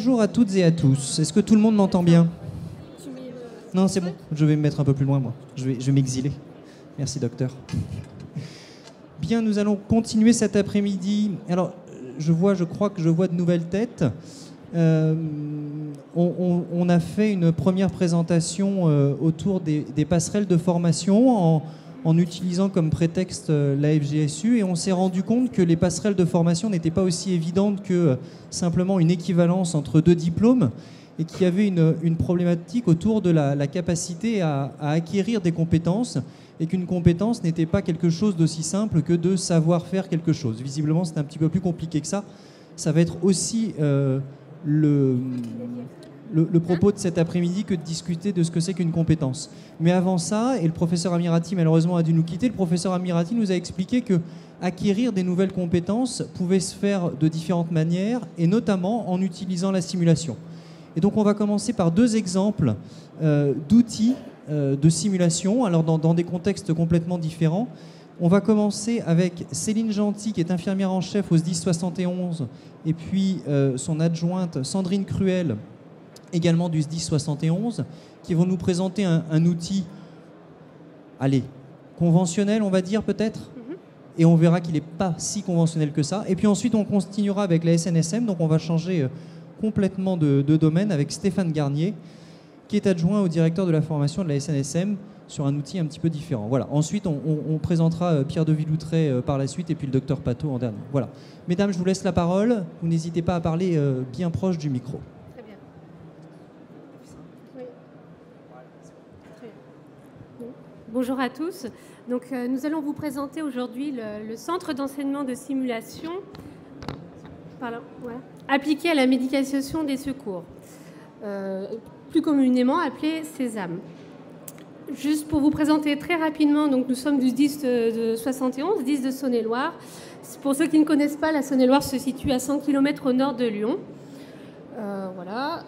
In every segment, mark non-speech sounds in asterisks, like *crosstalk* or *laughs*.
Bonjour à toutes et à tous. Est-ce que tout le monde m'entend bien Non, c'est bon. Je vais me mettre un peu plus loin, moi. Je vais, je vais m'exiler. Merci, docteur. Bien, nous allons continuer cet après-midi. Alors, je vois, je crois que je vois de nouvelles têtes. Euh, on, on- on a fait une première présentation euh, autour des, des passerelles de formation en, en utilisant comme prétexte euh, la FGSU et on s'est rendu compte que les passerelles de formation n'étaient pas aussi évidentes que euh, simplement une équivalence entre deux diplômes et qu'il y avait une, problématique autour de la, capacité à, à acquérir des compétences et qu'une compétence n'était pas quelque chose d'aussi simple que de savoir faire quelque chose. Visiblement, c'est un petit peu plus compliqué que ça. Ça va être aussi euh, le, le, propos de cet après-midi que de discuter de ce que c'est qu'une compétence. Mais avant ça, et le professeur Amirati malheureusement a dû nous quitter, le professeur Amirati nous a expliqué que acquérir des nouvelles compétences pouvait se faire de différentes manières, et notamment en utilisant la simulation. Et donc on va commencer par deux exemples euh, d'outils euh, de simulation, alors dans, dans des contextes complètement différents. On va commencer avec Céline Gentil, qui est infirmière en chef au SDIS 71, et puis euh, son adjointe Sandrine Cruel, également du SDIS 71, qui vont nous présenter un, un outil, allez, conventionnel, on va dire peut-être et on verra qu'il n'est pas si conventionnel que ça. Et puis ensuite, on continuera avec la SNSM, donc on va changer euh, complètement de, de domaine avec Stéphane Garnier, qui est adjoint au directeur de la formation de la SNSM sur un outil un petit peu différent. Voilà. Ensuite, on, on- on présentera euh, Pierre de Villoutret euh, par la suite et puis le docteur Pateau en dernier. Voilà. Mesdames, je vous laisse la parole. Vous n'hésitez pas à parler bien proche du micro. Très bien. Oui. Très bien. Bonjour à tous. Donc, euh, nous allons vous présenter aujourd'hui le, centre d'enseignement de simulation appliqué à la médication des secours, euh, plus communément appelé Sésame. Juste pour vous présenter très rapidement, donc nous sommes du 10 de, de 71, 10 de Saône-et-Loire. Pour ceux qui ne connaissent pas, la Saône-et-Loire se situe à 100 km au nord de Lyon. Euh, voilà.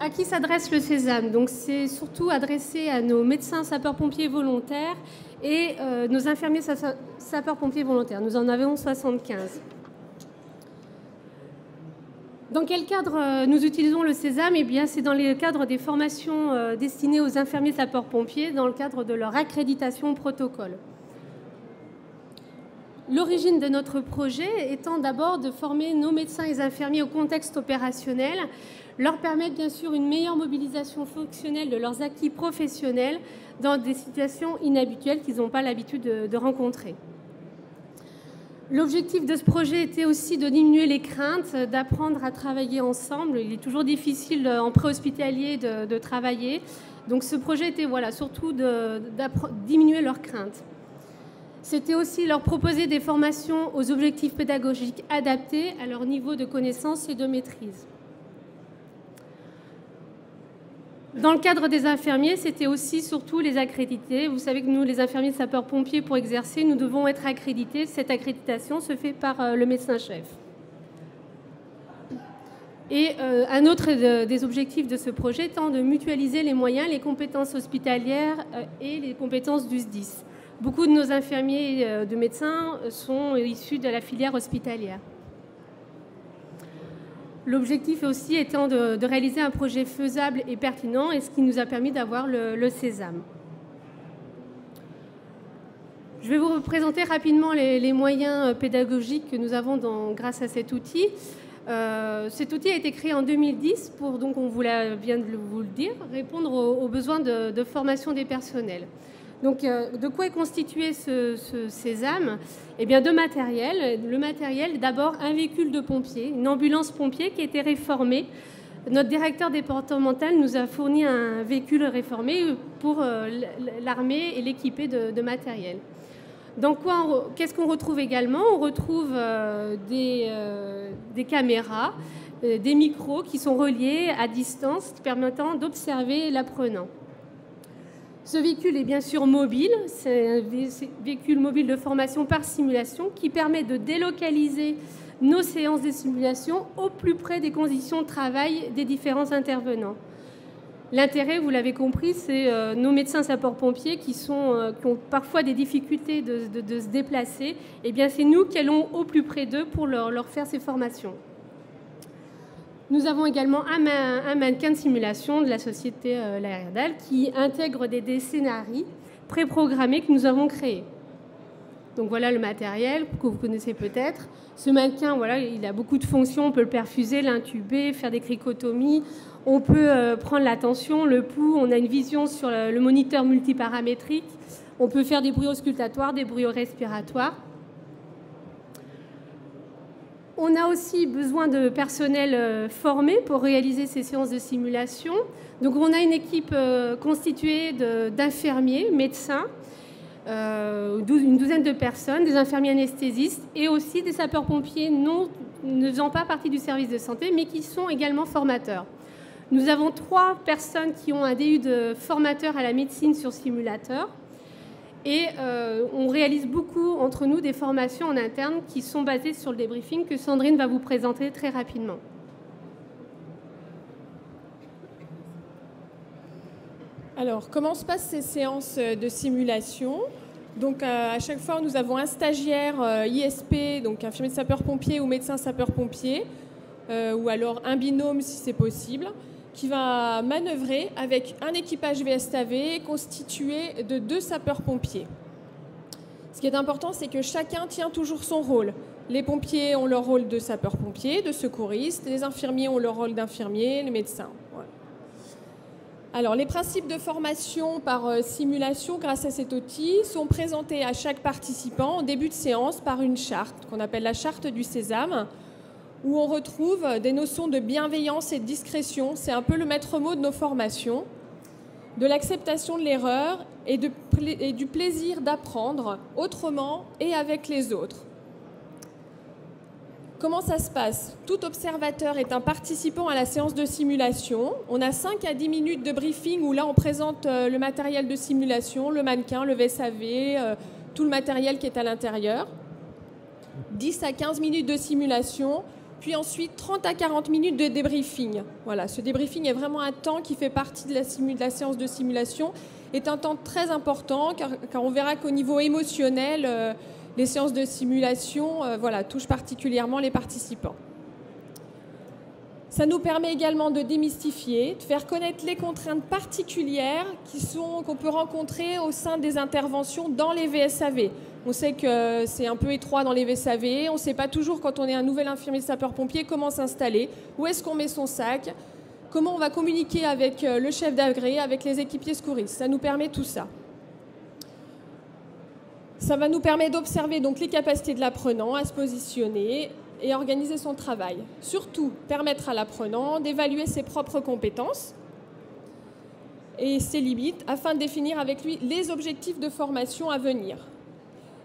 À qui s'adresse le Sésame c'est surtout adressé à nos médecins sapeurs-pompiers volontaires et euh, nos infirmiers sa- sapeurs-pompiers volontaires. Nous en avons 75. Dans quel cadre euh, nous utilisons le Sésame? Eh bien, c'est dans le cadre des formations euh, destinées aux infirmiers sapeurs-pompiers, dans le cadre de leur accréditation protocole. L'origine de notre projet étant d'abord de former nos médecins et infirmiers au contexte opérationnel, leur permettre bien sûr une meilleure mobilisation fonctionnelle de leurs acquis professionnels dans des situations inhabituelles qu'ils n'ont pas l'habitude de, rencontrer. L'objectif de ce projet était aussi de diminuer les craintes, d'apprendre à travailler ensemble. Il est toujours difficile euh, en préhospitalier de, de travailler. Donc ce projet était voilà, surtout de diminuer leurs craintes. C'était aussi leur proposer des formations aux objectifs pédagogiques adaptés à leur niveau de connaissance et de maîtrise. Dans le cadre des infirmiers, c'était aussi surtout les accrédités. Vous savez que nous, les infirmiers sapeurs-pompiers, pour exercer, nous devons être accrédités. Cette accréditation se fait par euh, le médecin-chef. Et euh, un autre de- des objectifs de ce projet étant de mutualiser les moyens, les compétences hospitalières euh, et les compétences du SDIS. Beaucoup de nos infirmiers euh, de médecins euh, sont issus de la filière hospitalière. L'objectif aussi étant de, réaliser un projet faisable et pertinent, et ce qui nous a permis d'avoir le, le Sésame. Je vais vous présenter rapidement les, moyens euh, pédagogiques que nous avons grâce à cet outil. Cet outil a été créé en 2010 pour, donc on vous vient de vous le dire, répondre aux, besoins de formation des personnels. Donc, euh, de quoi est constitué ce, Sésame Eh bien, de matériel. Le matériel, d'abord, un véhicule de pompier, une ambulance pompier qui a été réformée. Notre directeur départemental nous a fourni un véhicule réformé pour euh, l'armée et l'équiper de, matériel. Dans quoi Qu'est-ce qu'on retrouve également? On retrouve euh, des, des caméras, des micros qui sont reliés à distance, permettant d'observer l'apprenant. Ce véhicule est bien sûr mobile, c'est un véhicule mobile de formation par simulation qui permet de délocaliser nos séances de simulation au plus près des conditions de travail des différents intervenants. L'intérêt, vous l'avez compris, c'est euh, nos médecins sapeurs-pompiers euh, qui ont parfois des difficultés de, se déplacer. Eh bien, c'est nous qui allons au plus près d'eux pour leur faire ces formations. Nous avons également un, mannequin de simulation de la société euh, La qui intègre des, des scénarios préprogrammés que nous avons créés. Donc voilà le matériel que vous connaissez peut-être. Ce mannequin, voilà, il a beaucoup de fonctions. On peut le perfuser, l'intuber, faire des cricotomies. On peut euh, prendre la tension, le pouls. On a une vision sur le, moniteur multiparamétrique. On peut faire des bruits auscultatoires, des bruits respiratoires. On a aussi besoin de personnel euh, formé pour réaliser ces séances de simulation. Donc on a une équipe euh, constituée d'infirmiers, médecins, euh, une douzaine de personnes, des infirmiers anesthésistes et aussi des sapeurs-pompiers ne faisant pas partie du service de santé, mais qui sont également formateurs. Nous avons trois personnes qui ont un DU de formateur à la médecine sur simulateur. Et euh, on réalise beaucoup entre nous des formations en interne qui sont basées sur le débriefing que Sandrine va vous présenter très rapidement. Alors, comment se passent ces séances de simulation? Donc, euh, à chaque fois, nous avons un stagiaire euh, ISP, donc infirmier de sapeur-pompier ou médecin sapeur-pompier, ou alors un binôme si c'est possible, qui va manœuvrer avec un équipage VSTAV constitué de deux sapeurs-pompiers. Ce qui est important, c'est que chacun tient toujours son rôle. Les pompiers ont leur rôle de sapeur-pompier, de secouriste, les infirmiers ont leur rôle d'infirmier, les médecins. Alors, les principes de formation par euh, simulation grâce à cet outil sont présentés à chaque participant en début de séance par une charte qu'on appelle la charte du sésame, où on retrouve des notions de bienveillance et de discrétion. C'est un peu le maître mot de nos formations, de l'acceptation de l'erreur et, du plaisir d'apprendre autrement et avec les autres. Comment ça se passe? Tout observateur est un participant à la séance de simulation. On a 5 à 10 minutes de briefing où là on présente euh, le matériel de simulation, le mannequin, le VSAV, euh, tout le matériel qui est à l'intérieur. 10 à 15 minutes de simulation, puis ensuite 30 à 40 minutes de débriefing. Voilà, ce débriefing est vraiment un temps qui fait partie de la, séance de simulation, est un temps très important car, on verra qu'au niveau émotionnel, euh, les séances de simulation euh, voilà, touchent particulièrement les participants. Ça nous permet également de démystifier, de faire connaître les contraintes particulières qu'on peut rencontrer au sein des interventions dans les VSAV. On sait que c'est un peu étroit dans les VSAV, on ne sait pas toujours quand on est un nouvel infirmier sapeur-pompier comment s'installer, où est-ce qu'on met son sac, comment on va communiquer avec euh, le chef d'agré, avec les équipiers secouristes? Ça nous permet tout ça. Ça va nous permettre d'observer les capacités de l'apprenant à se positionner et organiser son travail. Surtout, permettre à l'apprenant d'évaluer ses propres compétences et ses limites afin de définir avec lui les objectifs de formation à venir.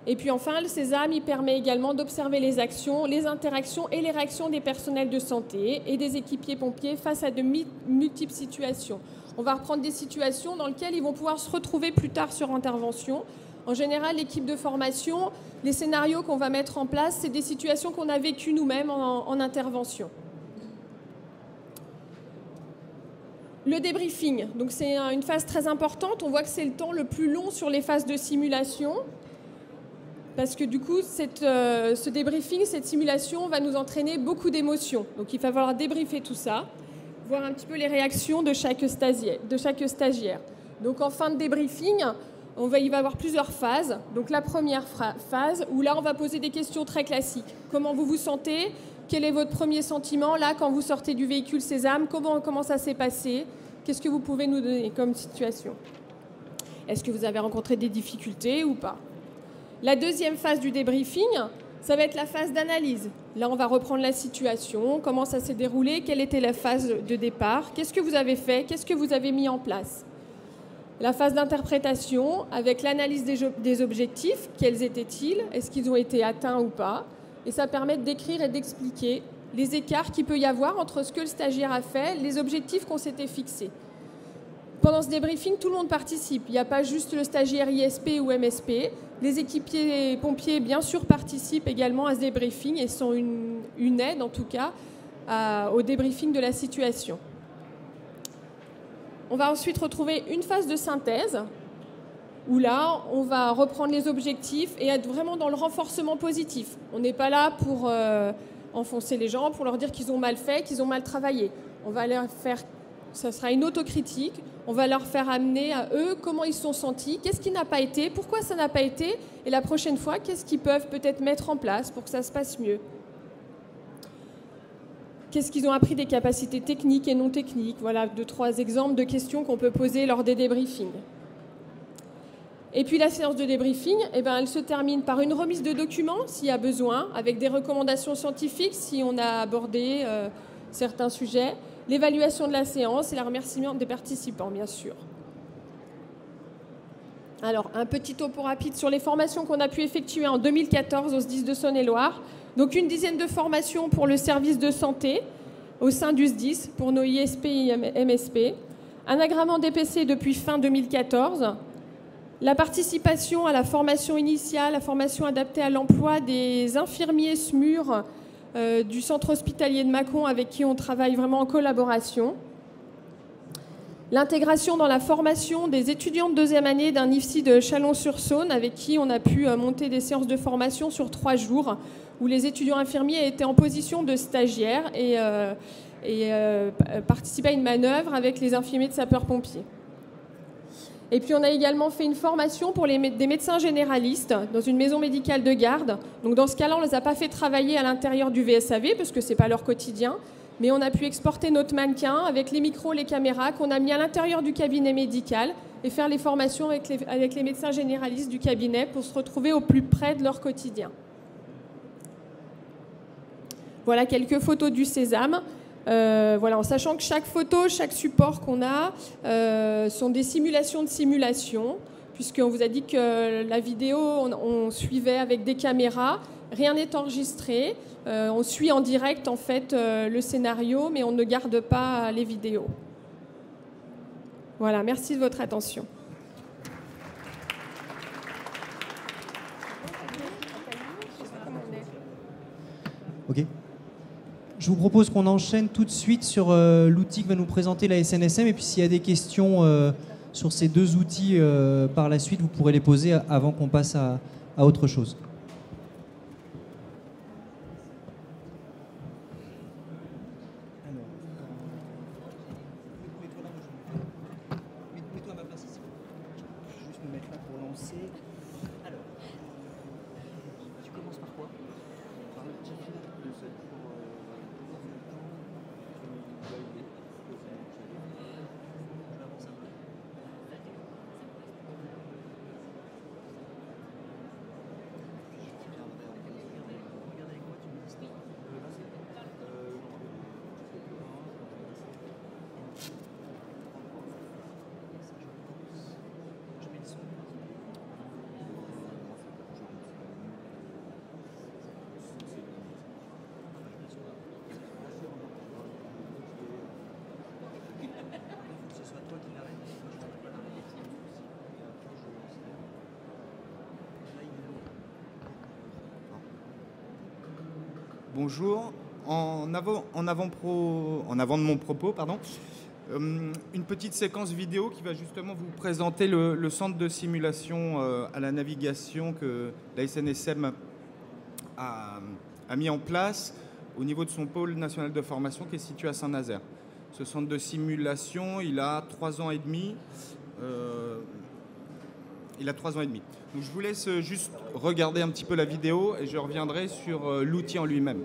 Et puis enfin, le Sésame il permet également d'observer les actions, les interactions et les réactions des personnels de santé et des équipiers pompiers face à de multiples situations. On va reprendre des situations dans lesquelles ils vont pouvoir se retrouver plus tard sur intervention en général, l'équipe de formation, les scénarios qu'on va mettre en place, c'est des situations qu'on a vécues nous-mêmes en, intervention. Le débriefing, donc c'est une phase très importante. On voit que c'est le temps le plus long sur les phases de simulation. Parce que du coup, euh, ce débriefing, cette simulation va nous entraîner beaucoup d'émotions. Donc il va falloir débriefer tout ça, voir un petit peu les réactions de chaque stagiaire. Donc en fin de débriefing, on va, il va y avoir plusieurs phases. Donc la première phase, où là, on va poser des questions très classiques. Comment vous vous sentez? Quel est votre premier sentiment là quand vous sortez du véhicule Sésame? Comment, comment ça s'est passé? Qu'est-ce que vous pouvez nous donner comme situation? Est-ce que vous avez rencontré des difficultés ou pas? La deuxième phase du débriefing, ça va être la phase d'analyse. Là, on va reprendre la situation, comment ça s'est déroulé, quelle était la phase de départ, qu'est-ce que vous avez fait, qu'est-ce que vous avez mis en place. La phase d'interprétation avec l'analyse des, objectifs, quels étaient-ils, est-ce qu'ils ont été atteints ou pas, et ça permet d'écrire et d'expliquer les écarts qu'il peut y avoir entre ce que le stagiaire a fait, les objectifs qu'on s'était fixés. Pendant ce débriefing, tout le monde participe. Il n'y a pas juste le stagiaire ISP ou MSP. Les équipiers pompiers, bien sûr, participent également à ce débriefing et sont une, aide, en tout cas, au débriefing de la situation. On va ensuite retrouver une phase de synthèse, où là, on va reprendre les objectifs et être vraiment dans le renforcement positif. On n'est pas là pour euh, enfoncer les gens, pour leur dire qu'ils ont mal fait, qu'ils ont mal travaillé. On va leur faire, ça sera une autocritique, on va leur faire amener à eux comment ils se sont sentis, qu'est-ce qui n'a pas été, pourquoi ça n'a pas été, et la prochaine fois, qu'est-ce qu'ils peuvent peut-être mettre en place pour que ça se passe mieux. Qu'est-ce qu'ils ont appris des capacités techniques et non techniques? Voilà deux, trois exemples de questions qu'on peut poser lors des débriefings. Et puis la séance de débriefing, eh ben, elle se termine par une remise de documents s'il y a besoin, avec des recommandations scientifiques si on a abordé euh, certains sujets, l'évaluation de la séance et le remerciement des participants, bien sûr. Alors, un petit topo rapide sur les formations qu'on a pu effectuer en 2014 au SDIS de Saône-et-Loire. Donc, une dizaine de formations pour le service de santé au sein du SDIS pour nos ISP et MSP. Un agrément DPC depuis fin 2014. La participation à la formation initiale, la formation adaptée à l'emploi des infirmiers SMUR euh, du centre hospitalier de Mâcon avec qui on travaille vraiment en collaboration. L'intégration dans la formation des étudiants de deuxième année d'un IFSI de Chalon-sur-Saône avec qui on a pu euh, monter des séances de formation sur trois jours où les étudiants infirmiers étaient en position de stagiaire et, euh, et participaient à une manœuvre avec les infirmiers de sapeurs-pompiers. Et puis on a également fait une formation pour des médecins généralistes dans une maison médicale de garde. Donc dans ce cas-là, on ne les a pas fait travailler à l'intérieur du VSAV parce que ce n'est pas leur quotidien. Mais on a pu exporter notre mannequin avec les micros, les caméras qu'on a mis à l'intérieur du cabinet médical et faire les formations avec les, avec les médecins généralistes du cabinet pour se retrouver au plus près de leur quotidien. Voilà quelques photos du sésame. Euh, voilà, en sachant que chaque photo, chaque support qu'on a euh, sont des simulations de simulation, puisqu'on vous a dit que la vidéo, on, suivait avec des caméras, rien n'est enregistré, euh, on suit en direct en fait le scénario, mais on ne garde pas les vidéos. Voilà, merci de votre attention. Ok. Je vous propose qu'on enchaîne tout de suite sur euh, l'outil que va nous présenter la SNSM. Et puis s'il y a des questions euh, sur ces deux outils euh, par la suite, vous pourrez les poser avant qu'on passe à autre chose. Bonjour. En avant, de mon propos, euh, une petite séquence vidéo qui va justement vous présenter le, centre de simulation euh, à la navigation que la SNSM a, mis en place au niveau de son pôle national de formation qui est situé à Saint-Nazaire. Ce centre de simulation, il a trois ans et demi. Euh, il a trois ans et demi. Je vous laisse juste regarder un petit peu la vidéo et je reviendrai sur euh, l'outil en lui-même.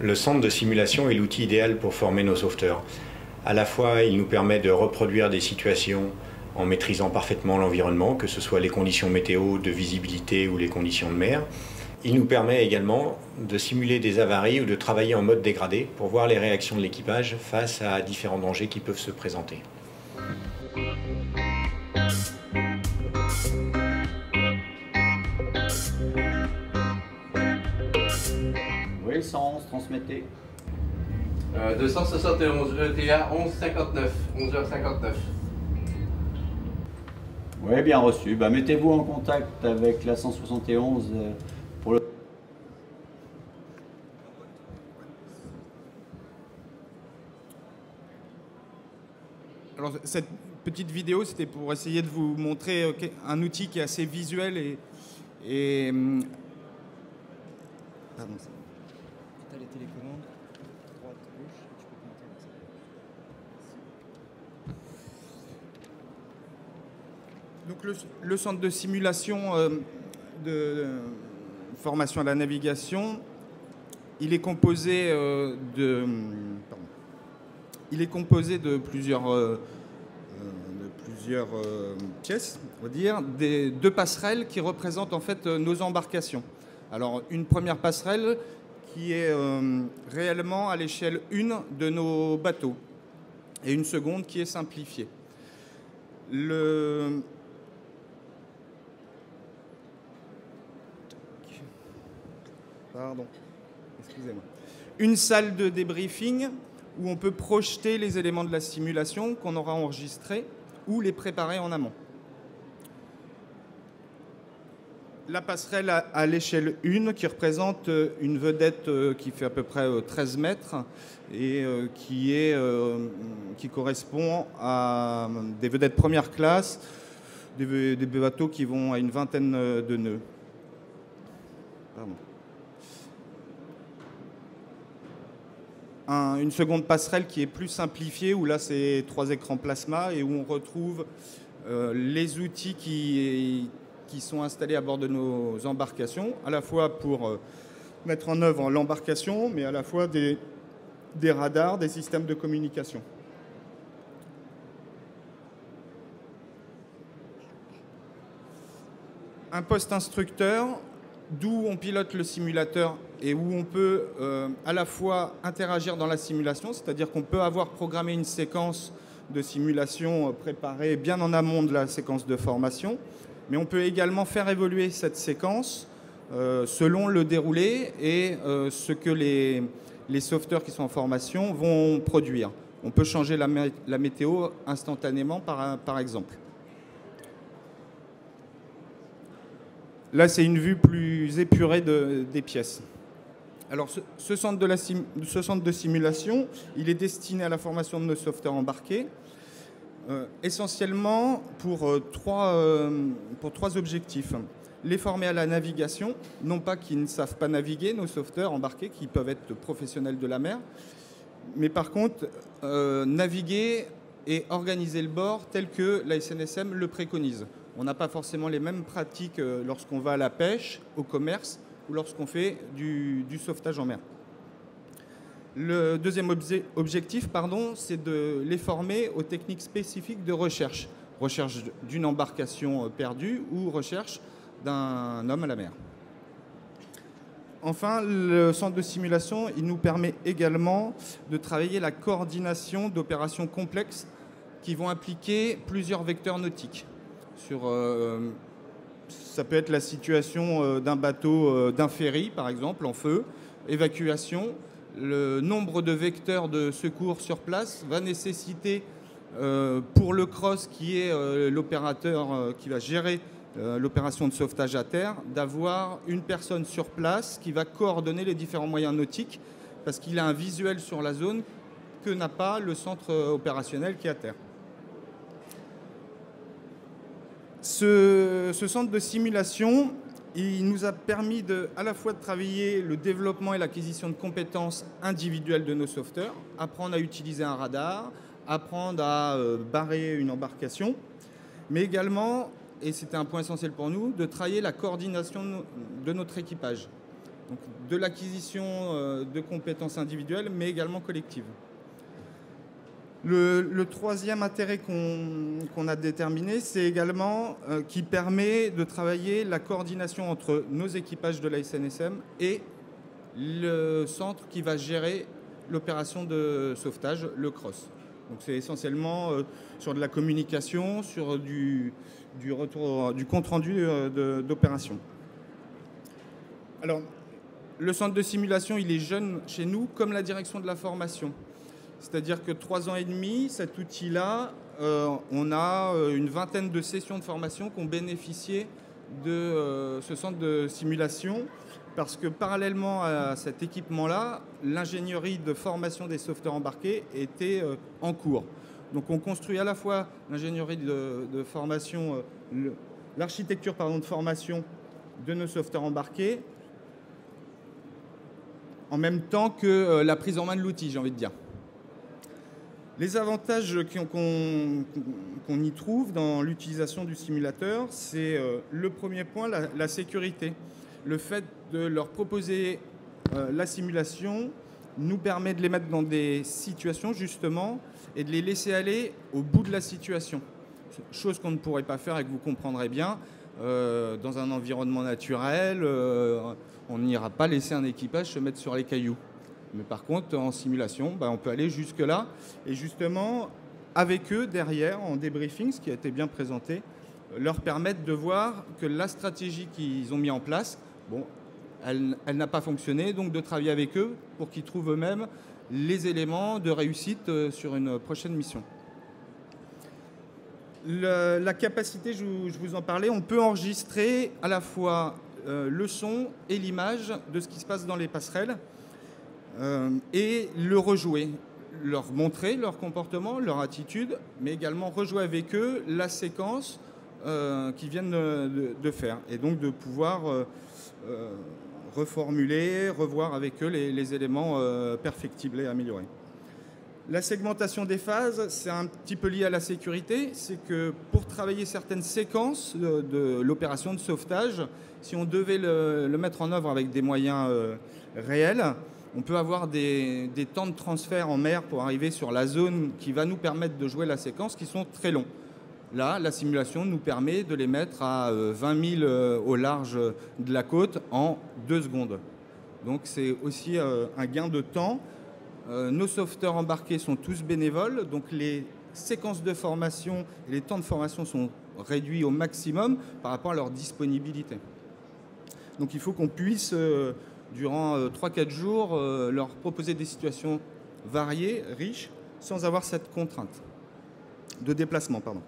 Le centre de simulation est l'outil idéal pour former nos sauveteurs. À la fois, il nous permet de reproduire des situations en maîtrisant parfaitement l'environnement, que ce soit les conditions météo, de visibilité ou les conditions de mer. Il nous permet également de simuler des avaries ou de travailler en mode dégradé pour voir les réactions de l'équipage face à différents dangers qui peuvent se présenter. 111, transmettez. 271 ETA 1159, 11h59. Oui, bien reçu. Bah, Mettez-vous en contact avec la 171 euh, pour le... Alors, cette petite vidéo, c'était pour essayer de vous montrer euh, un outil qui est assez visuel et. et hum, pardon. Donc le, centre de simulation euh, de formation à la navigation, il est composé euh, de, il est composé de plusieurs, euh, de plusieurs pièces, on va dire, des deux passerelles qui représentent en fait nos embarcations. Alors une première passerelle qui est réellement à l'échelle 1 de nos bateaux et une seconde qui est simplifiée. Pardon. Excusez-moi. Une salle de débriefing où on peut projeter les éléments de la simulation qu'on aura enregistrés ou les préparer en amont. La passerelle à, l'échelle 1 qui représente euh, une vedette euh, qui fait à peu près euh, 13 mètres et euh, qui, est, euh, qui correspond à des vedettes première classe, des, bateaux qui vont à une vingtaine euh, de nœuds. Pardon. Un- une seconde passerelle qui est plus simplifiée, où là c'est trois écrans plasma et où on retrouve euh, les outils qui, qui sont installés à bord de nos embarcations, à la fois pour euh, mettre en œuvre l'embarcation, mais à la fois des, des radars, des systèmes de communication. Un poste instructeur, d'où on pilote le simulateur et où on peut euh, à la fois interagir dans la simulation, c'est-à-dire qu'on peut avoir programmé une séquence de simulation euh, préparée bien en amont de la séquence de formation, mais on peut également faire évoluer cette séquence euh, selon le déroulé et ce que les, les sauveteurs qui sont en formation vont produire. On peut changer la météo instantanément par, par exemple. Là, c'est une vue plus épurée de- des pièces. Alors, ce, ce centre de simulation, il est destiné à la formation de nos sauveteurs embarqués, euh, essentiellement pour, euh, trois, euh, pour trois objectifs. Les former à la navigation, non pas qu'ils ne savent pas naviguer, nos sauveteurs embarqués, qui peuvent être professionnels de la mer, mais par contre, naviguer et organiser le bord tel que la SNSM le préconise. On n'a pas forcément les mêmes pratiques euh, lorsqu'on va à la pêche, au commerce ou lorsqu'on fait du, sauvetage en mer. Le deuxième obje- objectif, c'est de les former aux techniques spécifiques de recherche. Recherche d'une embarcation euh, perdue ou recherche d'un homme à la mer. Enfin, le centre de simulation, il nous permet également de travailler la coordination d'opérations complexes qui vont impliquer plusieurs vecteurs nautiques. Sur, euh, ça peut être la situation euh, d'un bateau, euh, d'un ferry par exemple, en feu, évacuation. Le nombre de vecteurs de secours sur place va nécessiter, pour le CROSS, qui est l'opérateur qui va gérer l'opération de sauvetage à terre, d'avoir une personne sur place qui va coordonner les différents moyens nautiques, parce qu'il a un visuel sur la zone que n'a pas le centre opérationnel qui est à terre. Ce, ce centre de simulation, il nous a permis de, à la fois de travailler le développement et l'acquisition de compétences individuelles de nos sauveteurs, apprendre à utiliser un radar, apprendre à euh, barrer une embarcation, mais également, et c'était un point essentiel pour nous, de travailler la coordination de no- de notre équipage. De l'acquisition euh, de compétences individuelles, mais également collectives. Le, troisième intérêt qu'on a déterminé, c'est également euh, qui permet de travailler la coordination entre nos équipages de la SNSM et le centre qui va gérer l'opération de sauvetage, le CROSS. C'est essentiellement euh, sur de la communication, sur du, retour, du compte-rendu euh, de- d'opération. Alors, le centre de simulation, il est jeune chez nous, comme la direction de la formation. C'est-à-dire que trois ans et demi, cet outil-là, euh, on a euh, une vingtaine de sessions de formation qui ont bénéficié de euh, ce centre de simulation parce que parallèlement à cet équipement-là, l'ingénierie de formation des sauveteurs embarqués était en cours. Donc on construit à la fois l'ingénierie de, formation, l'architecture de formation de nos sauveteurs embarqués, en même temps que la prise en main de l'outil, j'ai envie de dire. Les avantages qu'on y trouve dans l'utilisation du simulateur, c'est euh, le premier point, la, sécurité. Le fait de leur proposer euh, la simulation nous permet de les mettre dans des situations justement et de les laisser aller au bout de la situation. Chose qu'on ne pourrait pas faire et que vous comprendrez bien euh, dans un environnement naturel. on n'ira pas laisser un équipage se mettre sur les cailloux. Mais par contre, en simulation, bah, on peut aller jusque-là. Et justement, avec eux, derrière, en débriefing, ce qui a été bien présenté, euh, leur permettre de voir que la stratégie qu'ils ont mis en place, bon, elle, n'a pas fonctionné, donc de travailler avec eux pour qu'ils trouvent eux-mêmes les éléments de réussite euh, sur une prochaine mission. la capacité, je vous, en parlais, on peut enregistrer à la fois euh, le son et l'image de ce qui se passe dans les passerelles. Euh, et le rejouer, leur montrer leur comportement, leur attitude, mais également rejouer avec eux la séquence euh, qu'ils viennent de, faire, et donc de pouvoir euh, reformuler, revoir avec eux les, éléments perfectibles et améliorés. La segmentation des phases, c'est un petit peu lié à la sécurité. C'est que pour travailler certaines séquences de, l'opération de sauvetage, si on devait le, mettre en œuvre avec des moyens réels, on peut avoir des, temps de transfert en mer pour arriver sur la zone qui va nous permettre de jouer la séquence qui sont très longs. Là, la simulation nous permet de les mettre à 20 euh, 000 euh, au large de la côte en deux secondes. Donc c'est aussi euh, un gain de temps. Nos sauveteurs embarqués sont tous bénévoles, donc les séquences de formation et les temps de formation sont réduits au maximum par rapport à leur disponibilité. Donc il faut qu'on puisse durant 3-4 euh, jours, euh, leur proposer des situations variées, riches, sans avoir cette contrainte de déplacement. Pardon.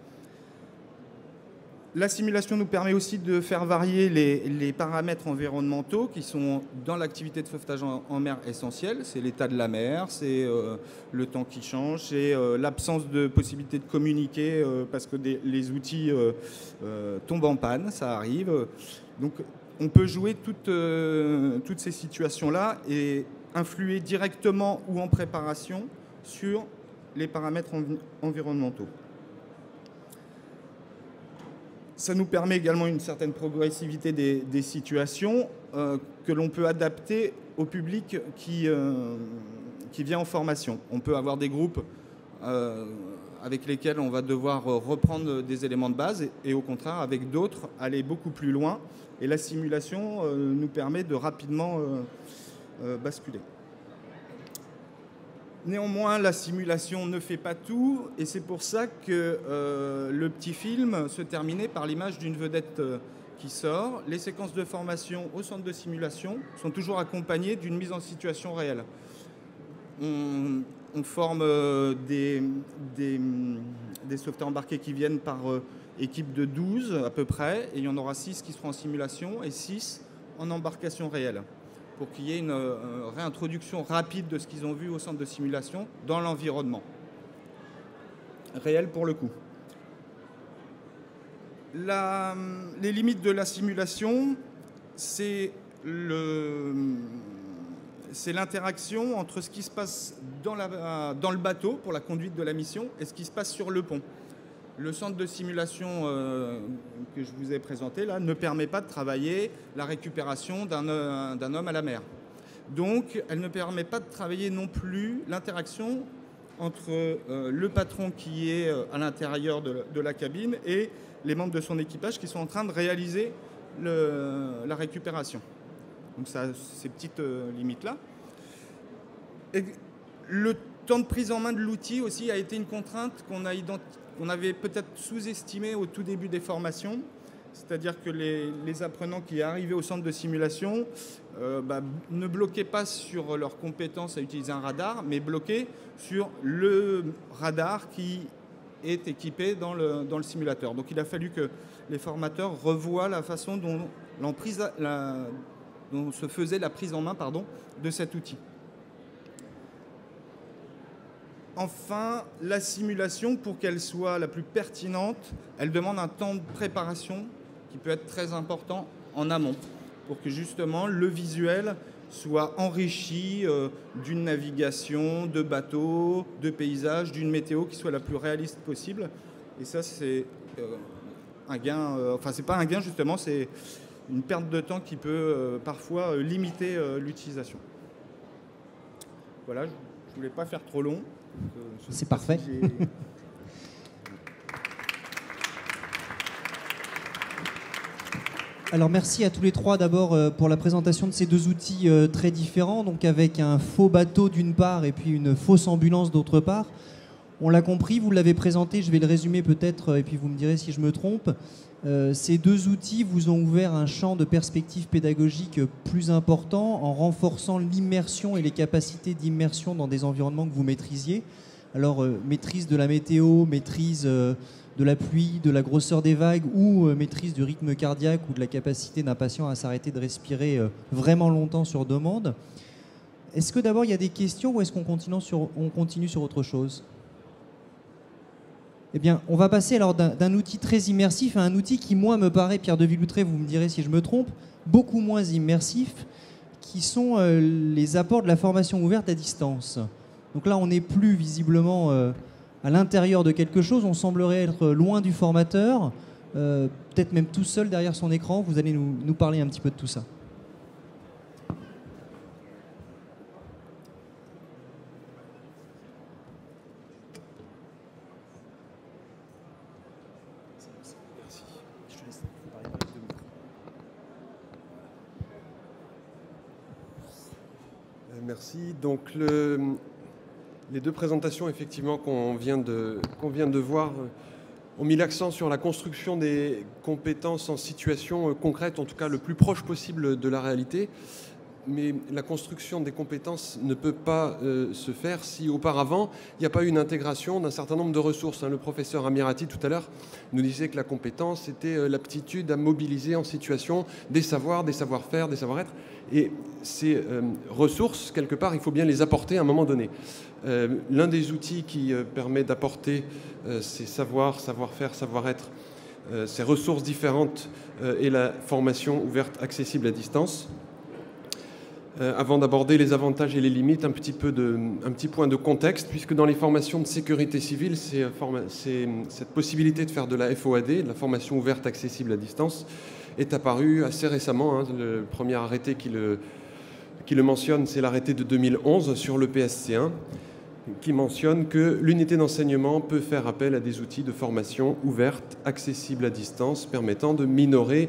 La simulation nous permet aussi de faire varier les, paramètres environnementaux qui sont dans l'activité de sauvetage en, mer essentielle. C'est l'état de la mer, c'est euh, le temps qui change, c'est l'absence de possibilité de communiquer parce que les outils tombent en panne, ça arrive. Donc on peut jouer euh, toutes, ces situations-là et influer directement ou en préparation sur les paramètres environnementaux. Ça nous permet également une certaine progressivité des, situations euh, que l'on peut adapter au public euh, qui vient en formation. On peut avoir des groupes avec lesquels on va devoir reprendre des éléments de base et au contraire avec d'autres aller beaucoup plus loin et la simulation euh, nous permet de rapidement euh, euh, basculer. Néanmoins, la simulation ne fait pas tout, et c'est pour ça que le petit film se terminait par l'image d'une vedette qui sort. Les séquences de formation au centre de simulation sont toujours accompagnées d'une mise en situation réelle. Forme des, des, des sauveteurs embarqués qui viennent par équipe de 12 à peu près, et il y en aura 6 qui seront en simulation et 6 en embarcation réelle, pour qu'il y ait une euh, réintroduction rapide de ce qu'ils ont vu au centre de simulation dans l'environnement. Réel pour le coup. les limites de la simulation, c'est l'interaction entre ce qui se passe dans, le bateau pour la conduite de la mission et ce qui se passe sur le pont le centre de simulation euh, que je vous ai présenté là ne permet pas de travailler la récupération d'un euh, homme à la mer. Donc, elle ne permet pas de travailler non plus l'interaction entre euh, le patron qui est à l'intérieur de, la cabine et les membres de son équipage qui sont en train de réaliser la récupération. Donc, ça ces petites limites-là. le temps de prise en main de l'outil aussi a été une contrainte qu'on on avait peut-être sous-estimé au tout début des formations. C'est-à-dire que les, apprenants qui arrivaient au centre de simulation euh, bah, ne bloquaient pas sur leurs compétences à utiliser un radar, mais bloquaient sur le radar qui est équipé dans le, dans le simulateur. Donc il a fallu que les formateurs revoient la façon dont, la, dont se faisait la prise en main pardon, de cet outil. Enfin, la simulation, pour qu'elle soit la plus pertinente, elle demande un temps de préparation qui peut être très important en amont, pour que justement le visuel soit enrichi euh, d'une navigation, de bateaux, de paysages, d'une météo qui soit la plus réaliste possible. Et ça, c'est euh, un gain, euh, enfin, c'est pas un gain justement, c'est une perte de temps qui peut parfois limiter l'utilisation. Voilà, je ne voulais pas faire trop long. C'est parfait. *laughs* Alors merci à tous les trois d'abord euh, pour la présentation de ces deux outils euh, très différents, donc avec un faux bateau d'une part et puis une fausse ambulance d'autre part. On l'a compris, vous l'avez présenté, je vais le résumer peut-être euh, et puis vous me direz si je me trompe. Ces deux outils vous ont ouvert un champ de perspective pédagogique plus important en renforçant l'immersion et les capacités d'immersion dans des environnements que vous maîtrisiez. Alors maîtrise de la météo, maîtrise de la pluie, de la grosseur des vagues ou euh, maîtrise du rythme cardiaque ou de la capacité d'un patient à s'arrêter de respirer euh, vraiment longtemps sur demande. Est-ce que d'abord il y a des questions ou est-ce qu'on continue sur autre chose? Eh on va passer alors d'un outil très immersif à un outil qui, moi, me paraît, Pierre de Villoutré, vous me direz si je me trompe, beaucoup moins immersif, qui sont euh, les apports de la formation ouverte à distance. Donc là, on n'est plus visiblement à l'intérieur de quelque chose. On semblerait être loin du formateur, euh, peut-être même tout seul derrière son écran. Vous allez nous, parler un petit peu de tout ça. Merci. Donc le, les deux présentations effectivement qu'on vient, de, vient de voir euh, ont mis l'accent sur la construction des compétences en situation euh, concrète, en tout cas le plus proche possible de la réalité. Mais la construction des compétences ne peut pas euh, se faire si auparavant il n'y a pas eu une intégration d'un certain nombre de ressources. Hein. Le professeur Amirati tout à l'heure nous disait que la compétence était l'aptitude à mobiliser en situation des savoirs, des savoir-faire, des savoir-être. Et ces ressources, quelque part, il faut bien les apporter à un moment donné. Euh, l'un des outils qui euh, permet d'apporter euh, ces savoirs, savoir-faire, savoir-être, ces ressources différentes est la formation ouverte accessible à distance. Avant d'aborder les avantages et les limites, un petit, peu un petit point de contexte, puisque dans les formations de sécurité civile, c'est, cette possibilité de faire de la FOAD, de la formation ouverte accessible à distance, est apparue assez récemment. Hein. Le premier arrêté qui le, qui le mentionne, c'est l'arrêté de 2011 sur le PSC1 qui mentionne que l'unité d'enseignement peut faire appel à des outils de formation ouvertes, accessibles à distance, permettant de minorer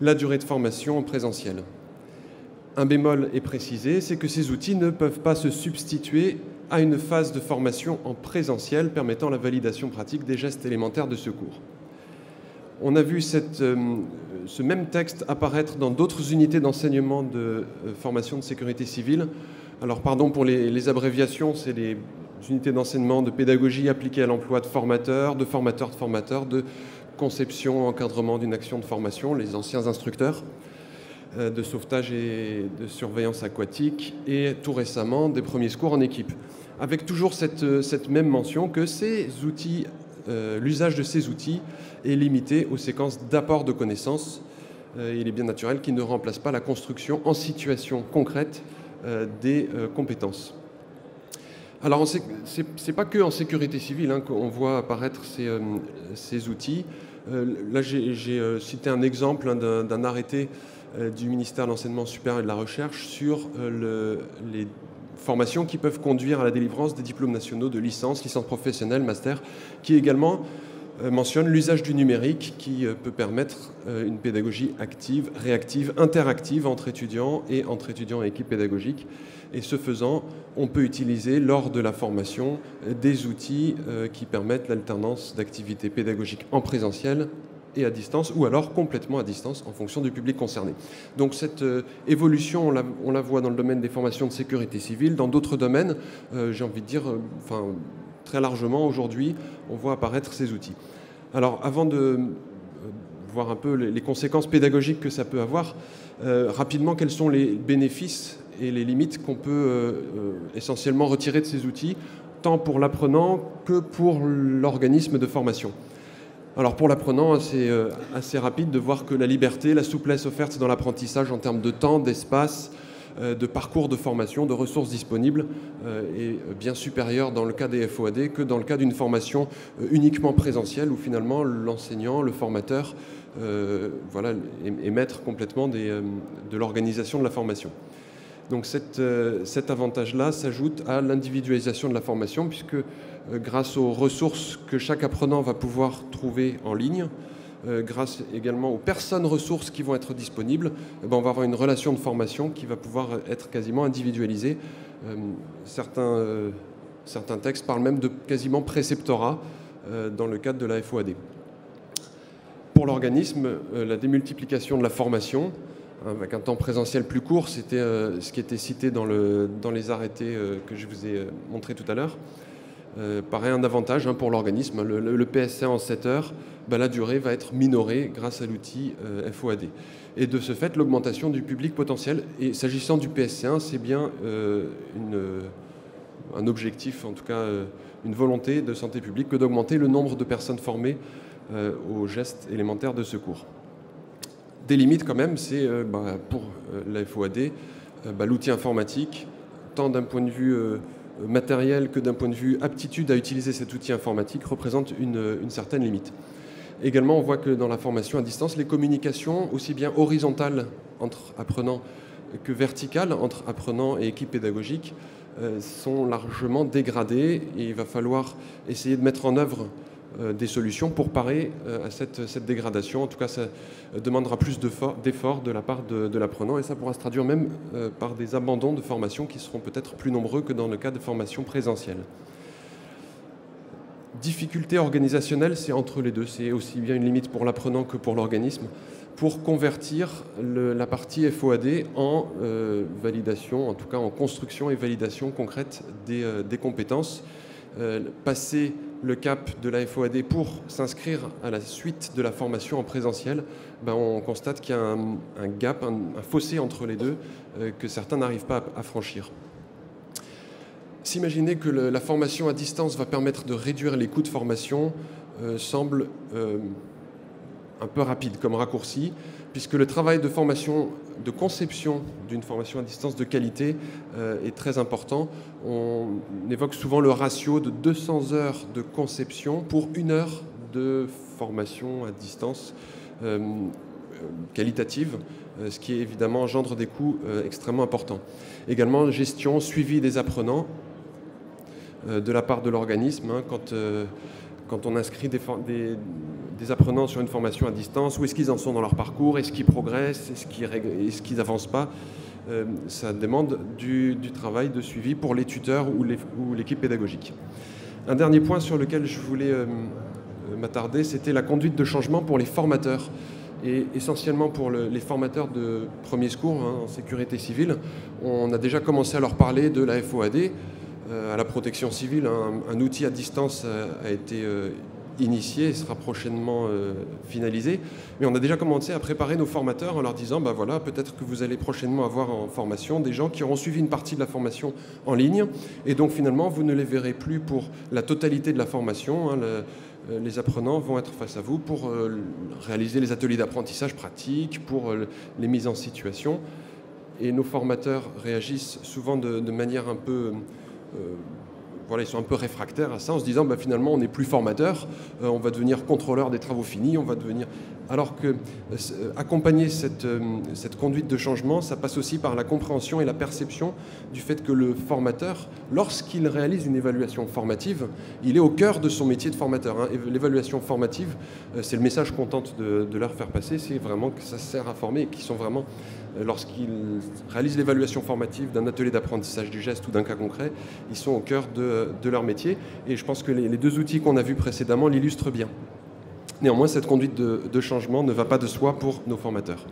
la durée de formation en présentiel. Un bémol est précisé, c'est que ces outils ne peuvent pas se substituer à une phase de formation en présentiel permettant la validation pratique des gestes élémentaires de secours. On a vu euh, ce même texte apparaître dans d'autres unités d'enseignement de euh, formation de sécurité civile, alors, pardon pour les, abréviations, c'est les unités d'enseignement de pédagogie appliquée à l'emploi de formateurs, de formateurs de formateurs, de conception, encadrement d'une action de formation, les anciens instructeurs de sauvetage et de surveillance aquatique, et tout récemment des premiers secours en équipe. Avec toujours cette, même mention que ces outils, euh, l'usage de ces outils est limité aux séquences d'apport de connaissances. Euh, il est bien naturel qu'ils ne remplacent pas la construction en situation concrète euh, des euh, compétences. Alors, ce n'est pas que en sécurité civile hein, qu'on voit apparaître ces, euh, ces outils. là, j'ai cité un exemple hein, d'un arrêté du ministère de l'Enseignement supérieur et de la Recherche sur le, les formations qui peuvent conduire à la délivrance des diplômes nationaux de licence, licence professionnelle, master, qui également mentionne l'usage du numérique qui peut permettre une pédagogie active, réactive, interactive entre étudiants et entre étudiants et équipes pédagogiques. Et ce faisant, on peut utiliser lors de la formation des outils qui permettent l'alternance d'activités pédagogiques en présentiel et à distance, ou alors complètement à distance en fonction du public concerné. Donc cette euh, évolution, on la, voit dans le domaine des formations de sécurité civile, dans d'autres domaines, euh, j'ai envie de dire, euh, très largement aujourd'hui, on voit apparaître ces outils. Alors avant de voir un peu les conséquences pédagogiques que ça peut avoir, rapidement, quels sont les bénéfices et les limites qu'on peut essentiellement retirer de ces outils, tant pour l'apprenant que pour l'organisme de formation? Alors pour l'apprenant, c'est euh, assez rapide de voir que la liberté, la souplesse offerte dans l'apprentissage en termes de temps, d'espace, euh, de parcours de formation, de ressources disponibles euh, est bien supérieure dans le cas des FOAD que dans le cas d'une formation uniquement présentielle où finalement l'enseignant, le formateur voilà, est, maître complètement de l'organisation de la formation. Donc cet avantage-là s'ajoute à l'individualisation de la formation puisque grâce aux ressources que chaque apprenant va pouvoir trouver en ligne, euh, grâce également aux personnes ressources qui vont être disponibles, eh ben, on va avoir une relation de formation qui va pouvoir être quasiment individualisée. Euh, certains, certains textes parlent même de quasiment préceptorat dans le cadre de la FOAD. Pour l'organisme, la démultiplication de la formation, hein, avec un temps présentiel plus court, c'était ce qui était cité dans, le, dans les arrêtés que je vous ai montré tout à l'heure. Euh, paraît un avantage hein, pour l'organisme. Le, le, PSC en 7 heures, bah, la durée va être minorée grâce à l'outil euh, FOAD. Et de ce fait, l'augmentation du public potentiel. Et s'agissant du PSC1, c'est bien euh, un objectif, en tout cas une volonté de santé publique, que d'augmenter le nombre de personnes formées aux gestes élémentaires de secours. Des limites quand même, c'est bah, pour la FOAD, bah, l'outil informatique, tant d'un point de vue matériel que d'un point de vue aptitude à utiliser cet outil informatique représente une, certaine limite. Également, on voit que dans la formation à distance, les communications, aussi bien horizontales entre apprenants que verticales entre apprenants et équipes pédagogiques, euh, sont largement dégradées et il va falloir essayer de mettre en œuvre des solutions pour parer euh, à cette, dégradation. En tout cas, ça euh, demandera plus d'efforts de la part de, l'apprenant et ça pourra se traduire même par des abandons de formation qui seront peut-être plus nombreux que dans le cas de formation présentielle. Difficulté organisationnelle, c'est entre les deux. C'est aussi bien une limite pour l'apprenant que pour l'organisme pour convertir la partie FOAD en validation, en tout cas en construction et validation concrète des compétences. passer le cap de la FOAD pour s'inscrire à la suite de la formation en présentiel, ben on constate qu'il y a un, gap, un, fossé entre les deux euh, que certains n'arrivent pas à, franchir. S'imaginer que la formation à distance va permettre de réduire les coûts de formation euh, semble euh, un peu rapide comme raccourci, puisque le travail de formation, de conception d'une formation à distance de qualité euh, est très important. On évoque souvent le ratio de 200 heures de conception pour une heure de formation à distance euh, qualitative, euh, ce qui évidemment engendre des coûts extrêmement importants. Également, gestion, suivi des apprenants de la part de l'organisme. Hein, quand quand on inscrit des, apprenants sur une formation à distance, où est-ce qu'ils en sont dans leur parcours, est-ce qu'ils progressent, est-ce qu'ils n'avancent pas. Euh, ça demande du, travail de suivi pour les tuteurs ou l'équipe pédagogique. Un dernier point sur lequel je voulais euh, m'attarder, c'était la conduite de changement pour les formateurs et essentiellement pour les formateurs de premier secours hein, en sécurité civile. On a déjà commencé à leur parler de la FOAD. Euh, à la protection civile, un, outil à distance euh, a, été euh, initié et sera prochainement finalisé. Mais on a déjà commencé à préparer nos formateurs en leur disant, bah voilà, peut-être que vous allez prochainement avoir en formation des gens qui auront suivi une partie de la formation en ligne. Et donc finalement, vous ne les verrez plus pour la totalité de la formation. Hein, les apprenants vont être face à vous pour réaliser les ateliers d'apprentissage pratique, pour les mises en situation. Et nos formateurs réagissent souvent de manière un peu voilà, ils sont un peu réfractaires à ça en se disant bah, finalement on n'est plus formateur, euh, on va devenir contrôleur des travaux finis, on va devenir. Alors que euh, accompagner cette, cette, conduite de changement, ça passe aussi par la compréhension et la perception du fait que le formateur, lorsqu'il réalise une évaluation formative, il est au cœur de son métier de formateur. Hein. L'évaluation formative, c'est le message qu'on tente de, de, leur faire passer, c'est vraiment que ça sert à former et qu'ils sont vraiment euh, lorsqu'ils réalisent l'évaluation formative d'un atelier d'apprentissage du geste ou d'un cas concret, ils sont au cœur de, leur métier. Et je pense que les, deux outils qu'on a vus précédemment l'illustrent bien. Néanmoins, cette conduite de, changement ne va pas de soi pour nos formateurs.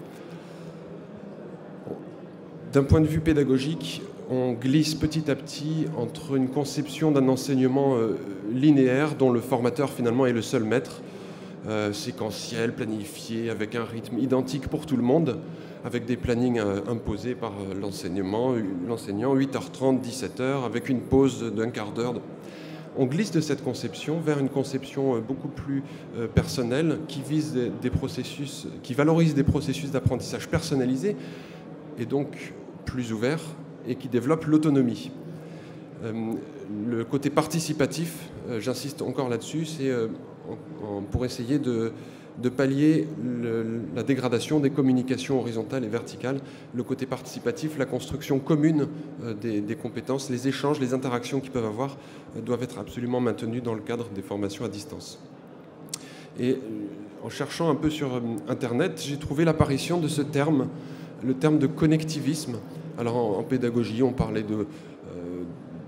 D'un point de vue pédagogique, on glisse petit à petit entre une conception d'un enseignement euh, linéaire dont le formateur finalement est le seul maître, euh, séquentiel, planifié, avec un rythme identique pour tout le monde, avec des plannings euh, imposés par l'enseignement, l'enseignant, 8h30, 17h, avec une pause d'un quart d'heure on glisse de cette conception vers une conception euh, beaucoup plus euh, personnelle qui vise des, processus, qui valorise des processus d'apprentissage personnalisés et donc plus ouverts et qui développe l'autonomie. Euh, le côté participatif, j'insiste encore là-dessus, c'est pour essayer de, de pallier la dégradation des communications horizontales et verticales, le côté participatif, la construction commune euh, des, compétences, les échanges, les interactions qu'ils peuvent avoir euh, doivent être absolument maintenus dans le cadre des formations à distance. Et euh, en cherchant un peu sur Internet, j'ai trouvé l'apparition de ce terme, le terme de connectivisme. Alors en, pédagogie, on parlait de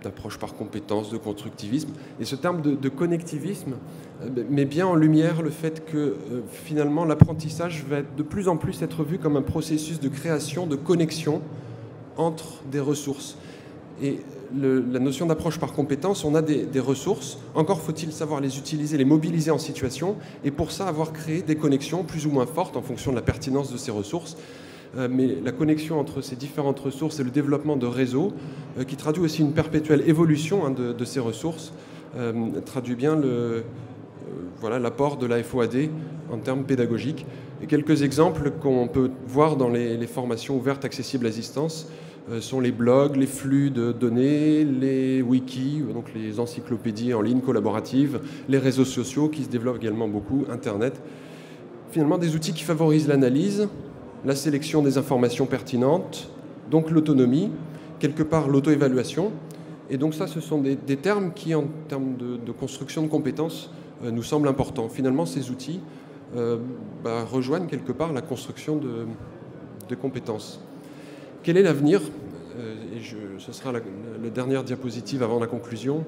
d'approche par compétence, de constructivisme. Et ce terme de, connectivisme euh, met bien en lumière le fait que euh, finalement l'apprentissage va de plus en plus être vu comme un processus de création, de connexion entre des ressources. Et la notion d'approche par compétence, on a des ressources, encore faut-il savoir les utiliser, les mobiliser en situation, et pour ça avoir créé des connexions plus ou moins fortes en fonction de la pertinence de ces ressources. Euh, mais la connexion entre ces différentes ressources et le développement de réseaux, euh, qui traduit aussi une perpétuelle évolution hein, de, ces ressources, euh, traduit bien le, voilà, l'apport de la FOAD en termes pédagogiques. Et quelques exemples qu'on peut voir dans les, formations ouvertes accessibles à distance sont les blogs, les flux de données, les wikis, donc les encyclopédies en ligne collaboratives, les réseaux sociaux qui se développent également beaucoup, Internet. Finalement, des outils qui favorisent l'analyse, la sélection des informations pertinentes, donc l'autonomie, quelque part l'auto-évaluation. Et donc ça, ce sont des, termes qui, en termes de, construction de compétences, euh, nous semblent importants. Finalement, ces outils euh, bah, rejoignent quelque part la construction de, compétences. Quel est l'avenir euh, Et ce sera la, dernière diapositive avant la conclusion.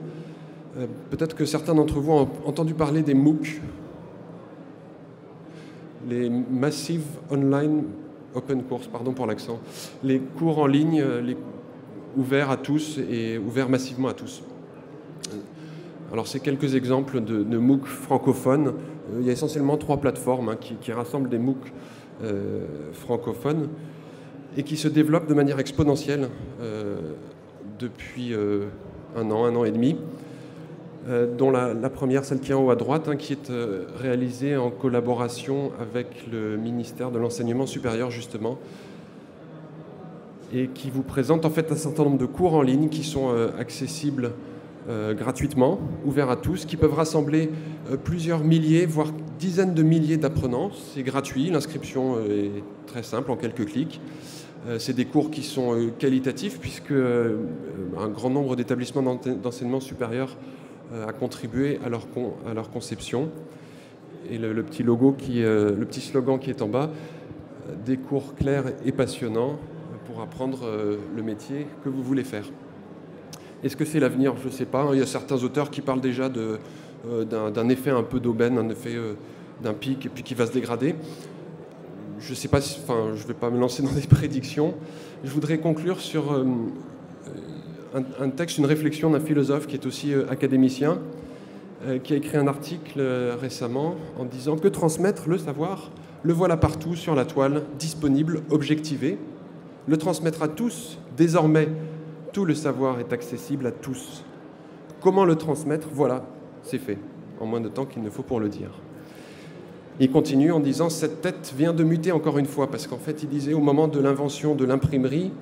Peut-être que certains d'entre vous ont entendu parler des MOOC, les Massive Online open course, pardon pour l'accent, les cours en ligne euh, les, ouverts à tous et ouverts massivement à tous. Alors c'est quelques exemples de, MOOC francophones. Euh, il y a essentiellement trois plateformes hein, qui, rassemblent des MOOC euh, francophones et qui se développent de manière exponentielle depuis un an, un an et demi. Euh, dont la, première, celle qui est en haut à droite, hein, qui est euh, réalisée en collaboration avec le ministère de l'Enseignement supérieur, justement, et qui vous présente en fait un certain nombre de cours en ligne qui sont euh, accessibles gratuitement, ouverts à tous, qui peuvent rassembler plusieurs milliers, voire dizaines de milliers d'apprenants. C'est gratuit, l'inscription est très simple, en quelques clics. C'est des cours qui sont qualitatifs puisque un grand nombre d'établissements d'enseignement supérieur euh, à contribuer à leur, à leur conception. Et le, petit logo qui, euh, le petit slogan qui est en bas, euh, des cours clairs et passionnants pour apprendre le métier que vous voulez faire. Est-ce que c'est l'avenir? Je ne sais pas. Il y a certains auteurs qui parlent déjà d'un effet un peu d'aubaine, un effet d'un pic et puis qui va se dégrader. Je sais pas, enfin, je ne vais pas me lancer dans des *laughs* prédictions. Je voudrais conclure sur un, texte, une réflexion d'un philosophe qui est aussi euh, académicien, euh, qui a écrit un article euh, récemment en disant que transmettre le savoir, le voilà partout sur la toile, disponible, objectivé. Le transmettre à tous, désormais, tout le savoir est accessible à tous. Comment le transmettre? Voilà, c'est fait, en moins de temps qu'il ne faut pour le dire. Il continue en disant Cette tête vient de muter encore une fois, parce qu'en fait, il disait au moment de l'invention de l'imprimerie,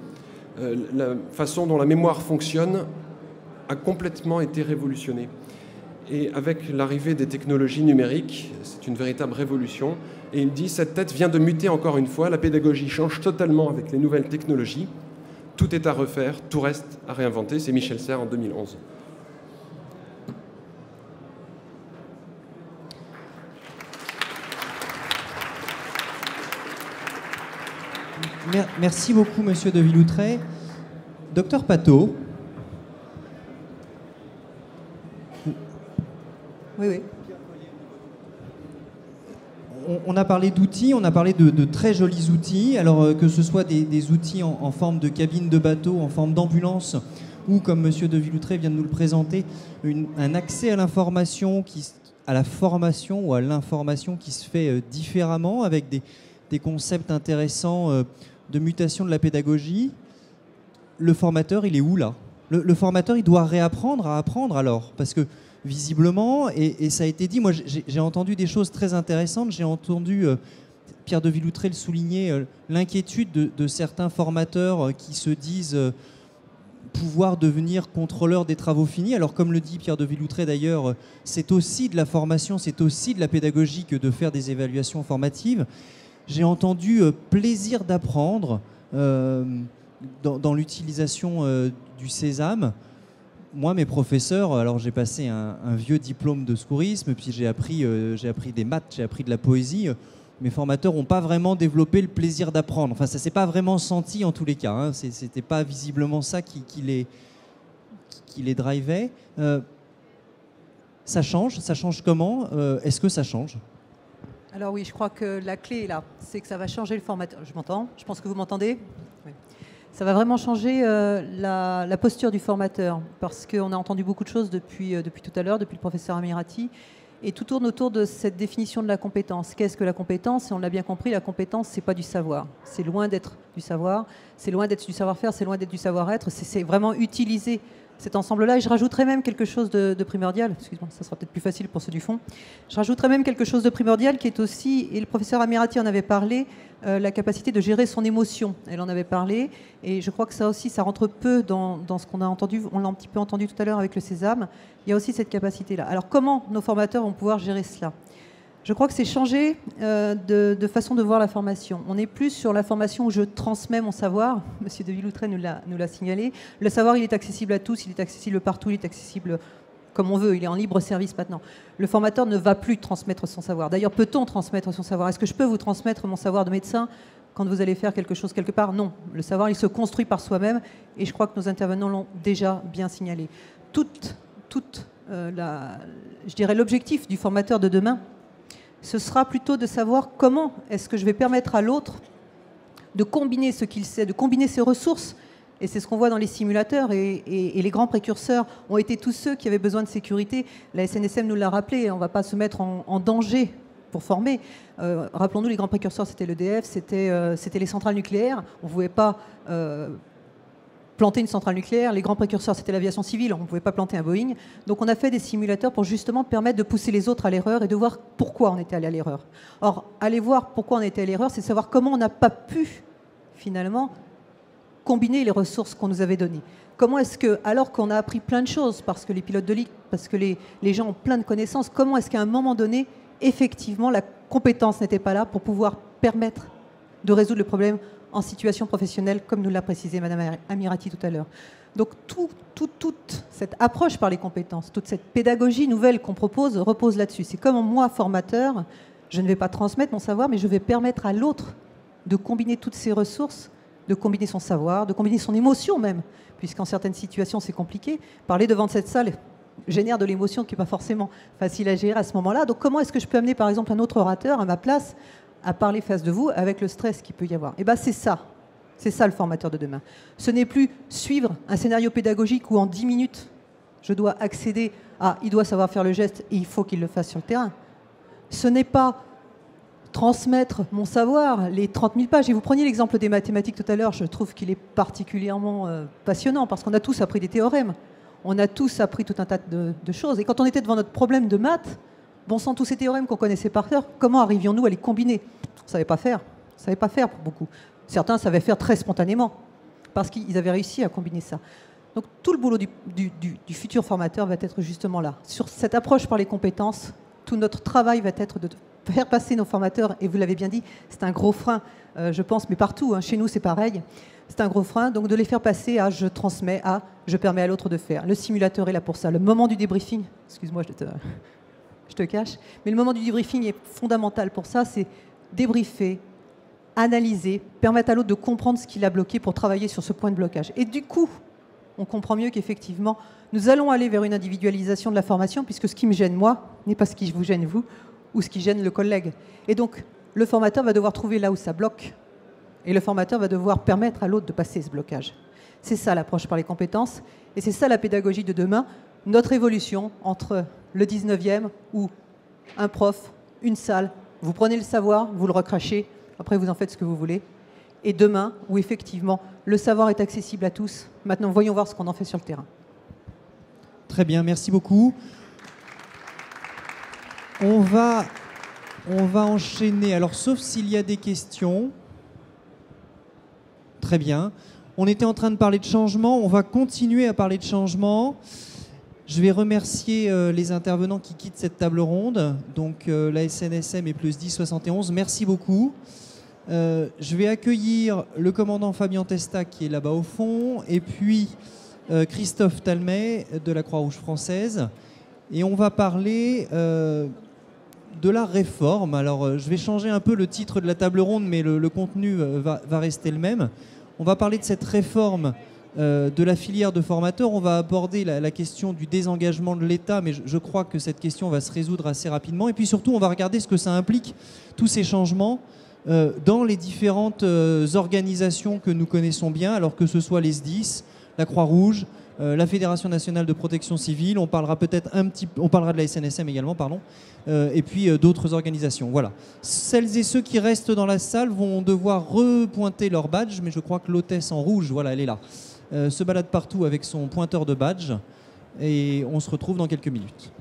euh, la façon dont la mémoire fonctionne a complètement été révolutionnée. Et avec l'arrivée des technologies numériques, c'est une véritable révolution. Et il dit, cette tête vient de muter encore une fois, la pédagogie change totalement avec les nouvelles technologies. Tout est à refaire, tout reste à réinventer. C'est Michel Serres en 2011. Merci beaucoup, monsieur de Villoutret. Docteur Pateau. Oui, oui. on, a parlé d'outils, on a parlé de, très jolis outils. Alors euh, que ce soit des, outils en, forme de cabine de bateau, en forme d'ambulance, ou comme Monsieur de Villoutré vient de nous le présenter, un accès à l'information à la formation ou à l'information qui se fait euh, différemment avec des, concepts intéressants euh, de mutation de la pédagogie. Le formateur, il est où là? Le, formateur, il doit réapprendre à apprendre alors, parce que visiblement, et, ça a été dit, moi j'ai entendu des choses très intéressantes, j'ai entendu euh, Pierre de Villoutré le souligner, euh, l'inquiétude de, certains formateurs euh, qui se disent pouvoir devenir contrôleur des travaux finis. Alors comme le dit Pierre de Villoutré d'ailleurs, c'est aussi de la formation, c'est aussi de la pédagogie que de faire des évaluations formatives. J'ai entendu plaisir d'apprendre dans, l'utilisation du sésame moi, mes professeurs, alors j'ai passé un, vieux diplôme de secourisme, puis j'ai appris, euh, appris des maths, j'ai appris de la poésie. Mes formateurs n'ont pas vraiment développé le plaisir d'apprendre. Enfin, ça s'est pas vraiment senti en tous les cas. Hein. C'était pas visiblement ça qui, les, qui les drivait. Euh, ça change? Ça change comment? Euh, Est-ce que ça change? Alors oui, je crois que la clé est là. C'est que ça va changer le formateur. Je m'entends? Je pense que vous m'entendez? Ça va vraiment changer euh, la, posture du formateur, parce qu'on a entendu beaucoup de choses depuis, euh, depuis tout à l'heure, depuis le professeur Amirati, et tout tourne autour de cette définition de la compétence. Qu'est-ce que la compétence? Et on l'a bien compris, la compétence, c'est pas du savoir. C'est loin d'être du savoir, c'est loin d'être du savoir-faire, c'est loin d'être du savoir-être. C'est vraiment utiliser cet ensemble-là. Et je rajouterais même quelque chose de, primordial, excuse-moi, ça sera peut-être plus facile pour ceux du fond. Je rajouterais même quelque chose de primordial qui est aussi, et le professeur Amirati en avait parlé, euh, la capacité de gérer son émotion. Elle en avait parlé, et je crois que ça aussi, ça rentre peu dans, dans ce qu'on a entendu, on l'a un petit peu entendu tout à l'heure avec le sésame. Il y a aussi cette capacité-là. Alors comment nos formateurs vont pouvoir gérer cela? Je crois que c'est changer euh, de, façon de voir la formation. On n'est plus sur la formation où je transmets mon savoir. *laughs* Monsieur de Villoutré nous l'a signalé. Le savoir, il est accessible à tous, il est accessible partout, il est accessible comme on veut, il est en libre service maintenant. Le formateur ne va plus transmettre son savoir. D'ailleurs, peut-on transmettre son savoir? Est-ce que je peux vous transmettre mon savoir de médecin quand vous allez faire quelque chose quelque part? Non. Le savoir, il se construit par soi-même et je crois que nos intervenants l'ont déjà bien signalé. Toute, toute euh, je dirais l'objectif du formateur de demain, ce sera plutôt de savoir comment est-ce que je vais permettre à l'autre de combiner ce qu'il sait, de combiner ses ressources. Et c'est ce qu'on voit dans les simulateurs. Et, les grands précurseurs ont été tous ceux qui avaient besoin de sécurité. La SNSM nous l'a rappelé, on ne va pas se mettre en, danger pour former. Euh, rappelons-nous, les grands précurseurs, c'était l'EDF, c'était euh, c'était les centrales nucléaires. On ne pouvait pas euh, planter une centrale nucléaire. Les grands précurseurs, c'était l'aviation civile, on ne pouvait pas planter un Boeing. Donc on a fait des simulateurs pour justement permettre de pousser les autres à l'erreur et de voir pourquoi on était allé à l'erreur. Or, aller voir pourquoi on était à l'erreur, c'est savoir comment on n'a pas pu, finalement, combiner les ressources qu'on nous avait données. Comment est-ce que, alors qu'on a appris plein de choses, parce que les pilotes de ligne, parce que les gens ont plein de connaissances, comment est-ce qu'à un moment donné, effectivement, la compétence n'était pas là pour pouvoir permettre de résoudre le problème en situation professionnelle, comme nous l'a précisé Madame Amirati tout à l'heure. Donc toute cette approche par les compétences, toute cette pédagogie nouvelle qu'on propose repose là-dessus. C'est comme moi, formateur, je ne vais pas transmettre mon savoir, mais je vais permettre à l'autre de combiner toutes ses ressources, de combiner son savoir, de combiner son émotion même, puisqu'en certaines situations c'est compliqué. Parler devant cette salle génère de l'émotion qui n'est pas forcément facile à gérer à ce moment-là. Donc comment est-ce que je peux amener par exemple un autre orateur à ma place à parler face de vous avec le stress qu'il peut y avoir. Et eh bien c'est ça, c'est ça le formateur de demain. Ce n'est plus suivre un scénario pédagogique où en 10 minutes, je dois accéder à il doit savoir faire le geste et il faut qu'il le fasse sur le terrain. Ce n'est pas transmettre mon savoir, les 30 000 pages. Et vous preniez l'exemple des mathématiques tout à l'heure, je trouve qu'il est particulièrement euh, passionnant parce qu'on a tous appris des théorèmes, on a tous appris tout un tas de, de choses. Et quand on était devant notre problème de maths, bon sang, tous ces théorèmes qu'on connaissait par cœur, comment arrivions-nous à les combiner? On ne savait pas faire. On savait pas faire pour beaucoup. Certains savaient faire très spontanément, parce qu'ils avaient réussi à combiner ça. Donc tout le boulot du, futur formateur va être justement là. Sur cette approche par les compétences, tout notre travail va être de faire passer nos formateurs, et vous l'avez bien dit, c'est un gros frein, euh, je pense, mais partout, hein. chez nous c'est pareil, c'est un gros frein, donc de les faire passer à je transmets, à je permets à l'autre de faire. Le simulateur est là pour ça. Le moment du débriefing, excuse-moi, je te je te cache. Mais le moment du debriefing est fondamental pour ça, c'est débriefer, analyser, permettre à l'autre de comprendre ce qu'il a bloqué pour travailler sur ce point de blocage. Et du coup, on comprend mieux qu'effectivement, nous allons aller vers une individualisation de la formation, puisque ce qui me gêne moi n'est pas ce qui vous gêne vous. ou ce qui gêne le collègue. Et donc, le formateur va devoir trouver là où ça bloque. Et le formateur va devoir permettre à l'autre de passer ce blocage. C'est ça l'approche par les compétences. Et c'est ça la pédagogie de demain. Notre évolution entre le 19e où un prof, une salle, vous prenez le savoir, vous le recrachez, après vous en faites ce que vous voulez. Et demain, où effectivement le savoir est accessible à tous. Maintenant, voyons voir ce qu'on en fait sur le terrain. Très bien, merci beaucoup. On va, on va enchaîner. Alors, sauf s'il y a des questions. Très bien. On était en train de parler de changement. On va continuer à parler de changement. Je vais remercier euh, les intervenants qui quittent cette table ronde. Donc, euh, la SNSM et Plus 10 71. Merci beaucoup. Euh, je vais accueillir le commandant Fabien Testa qui est là-bas au fond, et puis Christophe Talmet de la Croix-Rouge française. Et on va parler de la réforme. Alors, je vais changer un peu le titre de la table ronde, mais le, contenu va, rester le même. On va parler de cette réforme euh, de la filière de formateurs. On va aborder la, question du désengagement de l'État, mais je, crois que cette question va se résoudre assez rapidement. Et puis surtout, on va regarder ce que ça implique, tous ces changements, dans les différentes organisations que nous connaissons bien, alors que ce soit les SDIS, la Croix-Rouge, euh, la Fédération nationale de protection civile, on parlera peut-être un petit on parlera de la SNSM également, pardon, euh, et puis euh, d'autres organisations. Voilà. Celles et ceux qui restent dans la salle vont devoir repointer leur badge, mais je crois que l'hôtesse en rouge, voilà, elle est là, se balade partout avec son pointeur de badge, et on se retrouve dans quelques minutes.